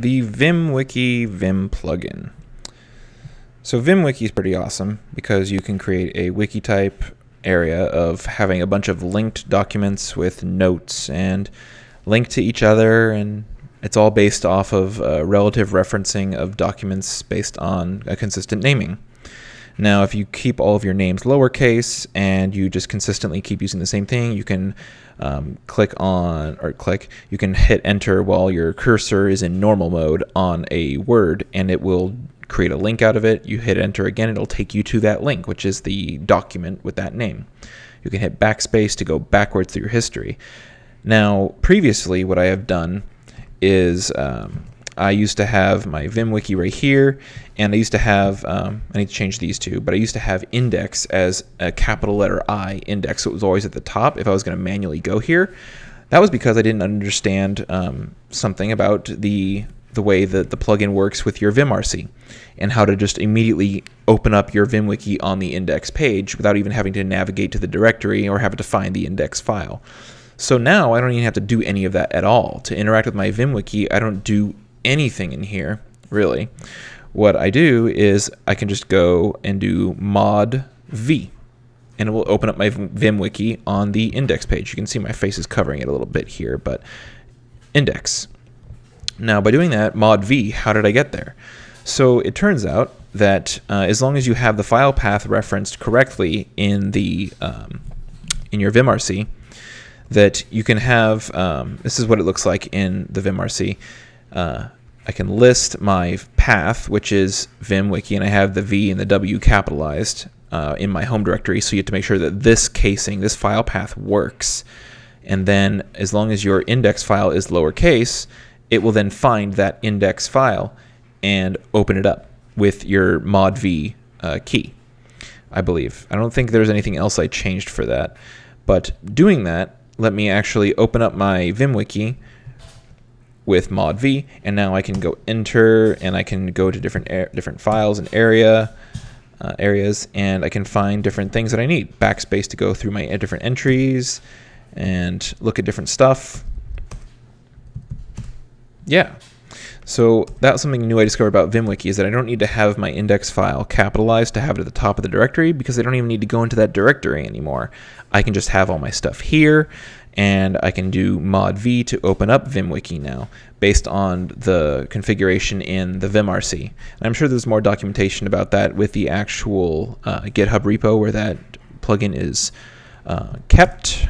the VimWiki Vim plugin. So VimWiki is pretty awesome because you can create a wiki type area of having a bunch of linked documents with notes and linked to each other and it's all based off of uh, relative referencing of documents based on a consistent naming. Now, if you keep all of your names lowercase and you just consistently keep using the same thing, you can um, click on or click, you can hit enter while your cursor is in normal mode on a word and it will create a link out of it. You hit enter again, it'll take you to that link, which is the document with that name. You can hit backspace to go backwards through your history. Now, previously, what I have done is um, I used to have my VimWiki right here, and I used to have, um, I need to change these two, but I used to have index as a capital letter I index, so it was always at the top if I was going to manually go here. That was because I didn't understand um, something about the the way that the plugin works with your vimrc and how to just immediately open up your vimwiki on the index page without even having to navigate to the directory or having to find the index file. So now I don't even have to do any of that at all. To interact with my vimwiki, I don't do anything in here, really. What I do is I can just go and do mod v, and it will open up my vimwiki on the index page. You can see my face is covering it a little bit here, but index. Now, by doing that, mod v, how did I get there? So it turns out that uh, as long as you have the file path referenced correctly in the um, in your vimrc, that you can have, um, this is what it looks like in the vimrc. Uh, I can list my path, which is vimwiki, and I have the V and the W capitalized uh, in my home directory. So you have to make sure that this casing, this file path works. And then as long as your index file is lowercase, it will then find that index file and open it up with your mod v uh, key, I believe. I don't think there's anything else I changed for that. But doing that, let me actually open up my vimwiki with mod v and now I can go enter and I can go to different different files and area uh, areas and I can find different things that I need. Backspace to go through my different entries and look at different stuff. Yeah. So that's something new I discovered about VimWiki is that I don't need to have my index file capitalized to have it at the top of the directory because I don't even need to go into that directory anymore. I can just have all my stuff here and I can do mod v to open up VimWiki now based on the configuration in the vimrc. And I'm sure there's more documentation about that with the actual uh, GitHub repo where that plugin is uh, kept.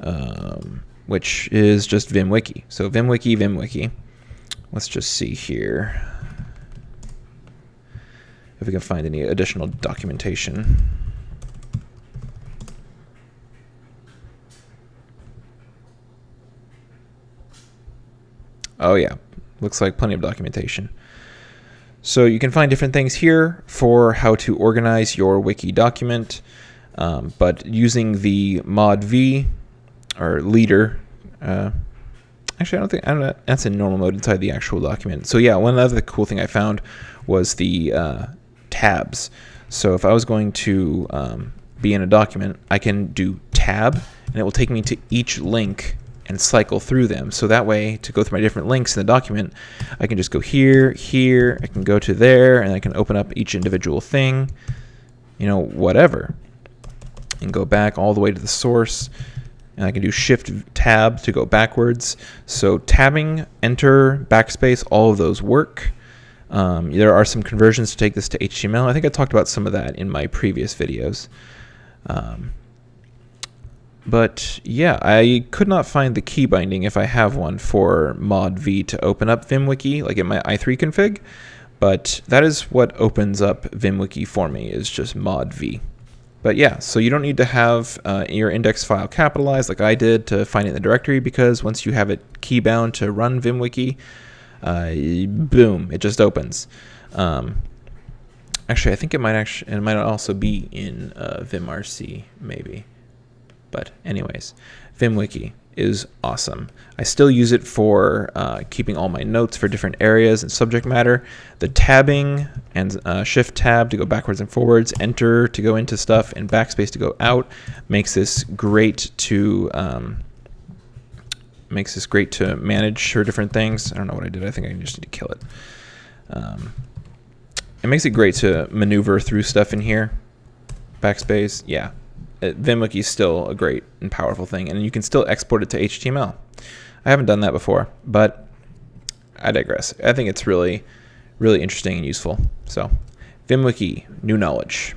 Um, which is just VimWiki. So VimWiki, VimWiki. Let's just see here if we can find any additional documentation. Oh yeah, looks like plenty of documentation. So you can find different things here for how to organize your wiki document, um, but using the mod v or leader. Uh, actually, I don't think I don't that's in normal mode inside the actual document. So yeah, one other cool thing I found was the uh, tabs. So if I was going to um, be in a document, I can do tab, and it will take me to each link and cycle through them. So that way, to go through my different links in the document, I can just go here, here, I can go to there, and I can open up each individual thing, you know, whatever, and go back all the way to the source and I can do shift tab to go backwards. So tabbing, enter, backspace, all of those work. Um, there are some conversions to take this to HTML. I think I talked about some of that in my previous videos. Um, but yeah, I could not find the key binding if I have one for mod v to open up VimWiki, like in my i3 config. But that is what opens up VimWiki for me, is just mod v. But yeah, so you don't need to have uh, your index file capitalized like I did to find it in the directory because once you have it key bound to run VimWiki, uh, boom, it just opens. Um, actually, I think it might actually, it might also be in uh, VimRC maybe. But anyways, VimWiki is awesome. I still use it for uh, keeping all my notes for different areas and subject matter. The tabbing and uh, shift tab to go backwards and forwards, enter to go into stuff, and backspace to go out makes this great to um, makes this great to manage for different things. I don't know what I did. I think I just need to kill it. Um, it makes it great to maneuver through stuff in here. Backspace, yeah. Uh, VimWiki is still a great and powerful thing, and you can still export it to HTML. I haven't done that before, but I digress. I think it's really, really interesting and useful. So, VimWiki, new knowledge.